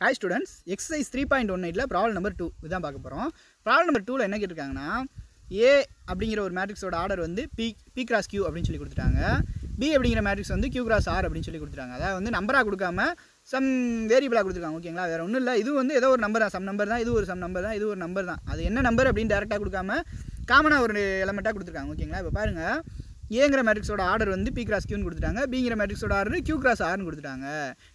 Hi students exercise three point one எயிட்டில் problem number two இதுதான் பார்க்க போகிறோம் ப்ராப்ளம் நம்பர் டூவில் என்ன கேட்டிருக்காங்கன்னா ஏ அப்படிங்கிற ஒரு மேட்ரிக்ஸோட ஆர்டர் வந்து பி பி கிராஸ் கியூ அப்படின்னு சொல்லி கொடுத்துட்டாங்க. பி அப்படிங்கிற மேட்ரிக்ஸ் வந்து கியூ கிராஸ் ஆர் அப்படின்னு சொல்லி கொடுத்துட்டாங்க. அதாவது வந்து நம்பராக கொடுக்காம சம் வேரியபிளாக கொடுத்துருக்காங்க ஓகேங்களா வேறு ஒன்றும் இல்லை. இது வந்து ஏதோ ஒரு நம்பர் தான். சம் நம்பர் தான் இது ஒரு சம் நம்பர் தான் இது ஒரு நம்பர் தான். அது என்ன நம்பர் அப்படின்னு டேரெக்டாக கொடுக்காம காமனாக ஒரு எலமெண்ட்டாக கொடுத்துருக்காங்க ஓகேங்களா இப்போ பாருங்கள் ஏங்கிற மேட்ரிக்ஸோட ஆர்டர் வந்து பி கிராஸ் கியூன்னு கொடுத்துட்டாங்க. பிங்கிற மேட்ரிக்ஸோட ஆர்டர் கியூ கிராஸ் ஆர்னு கொடுத்துட்டாங்க.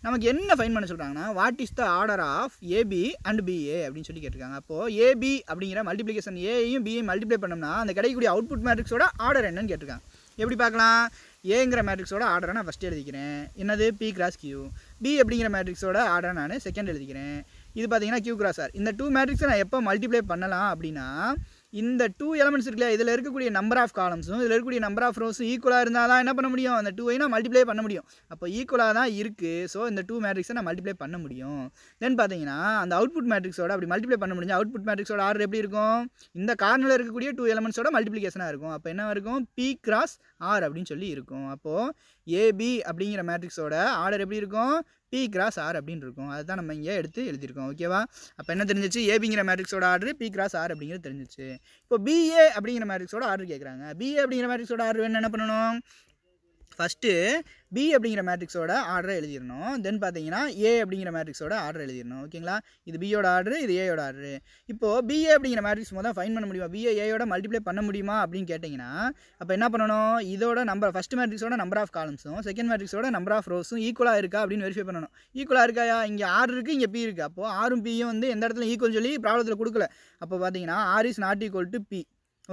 நமக்கு என்ன ஃபைன் பண்ண சொல்கிறாங்கன்னா what is the order of AB and BA அப்படின்னு சொல்லி கேட்டிருக்காங்க. அப்போது ஏபி அப்படிங்கிற மல்டிப்ளிகேஷன் ஏயும் பிஏ மல்டிப்ளை பண்ணோம்னா அந்த கிடைக்கக்கூடிய அவுட்புட் மேட்ரிக்ஸோட ஆர்டர் என்னன்னு கேட்டிருக்காங்க. எப்படி பார்க்கலாம்? ஏங்கிற மேட்ரிக்ஸோட ஆர்டரை நான் ஃபஸ்ட்டு எழுதிக்கிறேன். என்னது? பி கிராஸ் கியூ பி அப்படிங்கிற மேட்ரிக்ஸோட ஆர்டரை நான் செகண்ட் எழுதிக்கிறேன். இது பார்த்தீங்கன்னா கியூ கிராஸ் ஆர் இந்த டூ மேட்ரிக்ஸை நான் எப்போ மல்டிப்ளை பண்ணலாம் அப்படின்னா இந்த டூ எலமெண்ட்ஸ் இருக்குல்ல இதில் இருக்கக்கூடிய நம்பர் ஆஃப் காலம்ஸும் இதில் இருக்கக்கூடிய நம்பர் ஆஃப் ரோஸும் ஈக்குவலாக இருந்தால் தான் என்ன பண்ண முடியும்? அந்த டூவை நான் மல்டிப்ளை பண்ண முடியும். அப்போ ஈக்குவலாக தான் இருக்குது ஸோ இந்த டூ மேட்ரிக்ஸை நான் மல்டிப்ளை பண்ண முடியும். தென் பார்த்தீங்கன்னா அந்த அவுட்புட் மேட்ரிக்ஸோட அப்படி மல்டிப்ளை பண்ண முடியும் அவுட்புட் மேட்ரிக்ஸோட ஆர்டர் எப்படி இருக்கும்? இந்த கார்னரில் இருக்கக்கூடிய டூ எலமெண்ட்ஸோட மல்டிப்ளிகேஷனாக இருக்கும். அப்போ என்ன இருக்கும்? பி கிராஸ் ஆர் அப்படின்னு சொல்லி இருக்கும். அப்போது ஏபி அப்படிங்கிற மேட்ரிக்ஸோட ஆர்டர் எப்படி இருக்கும்? பி கிராஸ் ஆர் அப்படின்னு இருக்கும். அதுதான் நம்ம இங்கே எடுத்து எழுதியிருக்கோம். ஓகேவா அப்போ என்ன தெரிஞ்சிச்சு? ஏபிங்கிற மேட்ரிக்ஸோட ஆர்டர் பி கிராஸ் ஆர் அப்படிங்கிறது தெரிஞ்சிச்சு. இப்போ பிஏ அப்படிங்கிற மேட்ரிக்ஸோட ஆர்டர் கேட்குறாங்க பிஏ அப்படிங்கிற மேட்ரிக்ஸோட ஆர்டர் வேணும் என்ன பண்ணணும்? ஃபஸ்ட்டு பி அப்படிங்கிற மேட்ரிக்ஸோட ஆர்டரை எழுதிடணும். தென் பார்த்தீங்கன்னா ஏ அப்படிங்கிற மேட்ரிக்ஸோட ஆர்டர் எழுதிடணும். ஓகேங்களா இது பியோட ஆர்டர் இது ஏயோட ஆர்டர் இப்போது பிஏ அப்படிங்கிற மேட்ரிக்ஸ் மொதல் ஃபைன் பண்ண முடியுமா? பிஏ ஏயோட மல்டிப்ளை பண்ண முடியுமா அப்படின்னு கேட்டிங்கன்னா அப்போ என்ன பண்ணணும்? இதோட நம்பர் ஃபஸ்ட் மேட்ரிக்ஸோட நம்பர் ஆஃப் காலம்ஸும் செகண்ட் மேட்ரிக்ஸோட நம்பர் ஆஃப் ரோஸும் ஈக்குவலாக இருக்கா அப்படின்னு வெரிஃபை பண்ணணும். ஈக்குவலாக இருக்காயா இங்கே ஆறு இருக்குது இங்கே பி இருக்குது அப்போது ஆறும் பியும் வந்து எந்த இடத்துல ஈக்குவல் சொல்லி ப்ராப்ளத்தில் கொடுக்கல. அப்போ பார்த்தீங்கன்னா R is not equal to P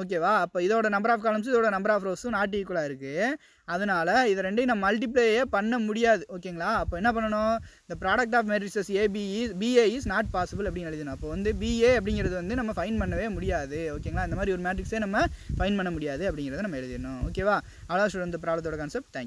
ஓகேவா? அப்போ இதோட நம்பர் ஆஃப் காலம்ஸ் இதோட நம்பர் ஆஃப் ரோஸும் நாட் ஈக்குவலாக இருக்குது அதனால் இதை ரெண்டையும் நம்ம மல்டிப்ளையே பண்ண முடியாது. ஓகேங்களா? அப்போ என்ன பண்ணணும்? இந்த product of matrices AB is BA is not possible அப்படின்னு எழுதணும். அப்போ வந்து பிஏ அப்படிங்கிறது வந்து நம்ம ஃபைன் பண்ணவே முடியாது. ஓகேங்களா? இந்த மாதிரி ஒரு மேட்ரிக்ஸே நம்ம ஃபைன் பண்ண முடியாது அப்படிங்கிறத நம்ம எழுதிடணும். ஓகேவா? அவ்வளோ ஸ்டூடெண்ட் இந்த ப்ராப்ளத்தோட கான்செப்ட் தேங்க்யூ